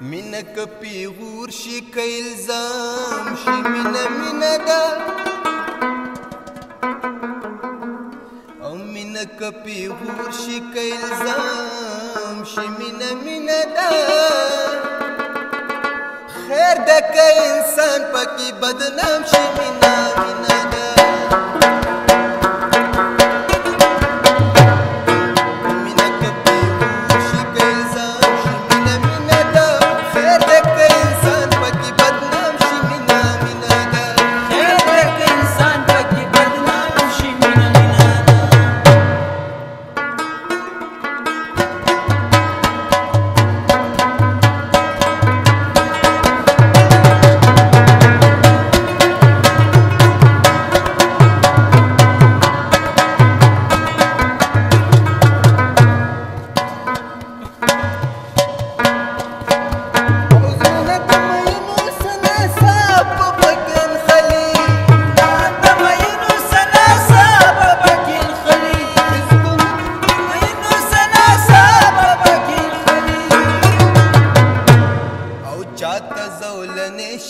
مینه کپی غور شي کې الزام شي مینه مینه دا او مینه کپی غور شي کې الزام شي مینه مینه دا خیر د انسان پکې بدنام شي مینه مینه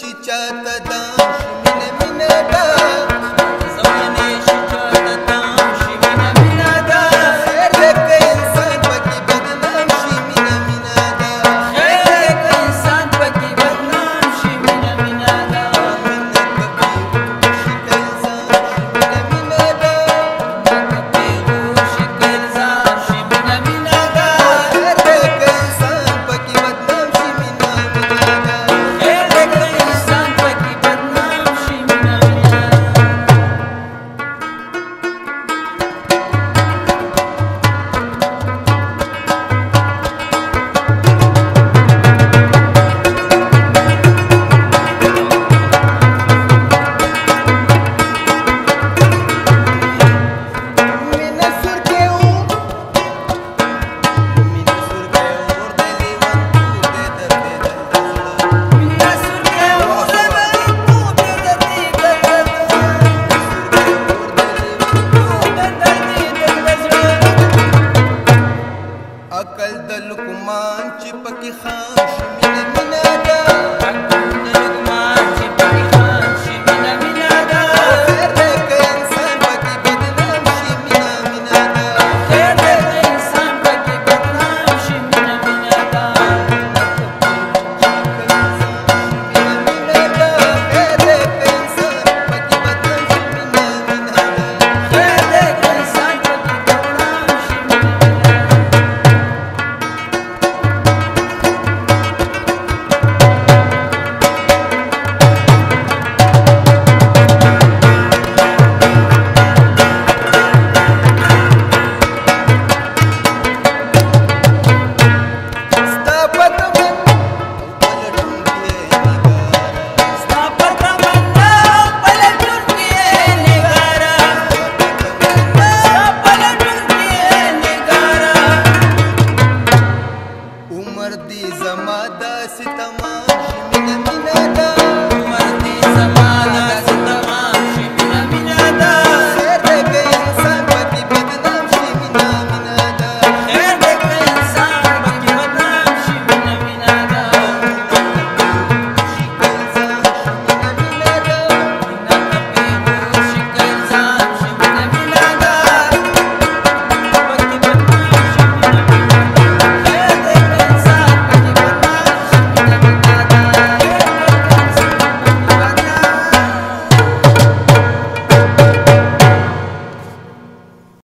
तिच्या तदा لکمان چې پکې خاص مینه مینه ده Se tamanho de menina, menina, não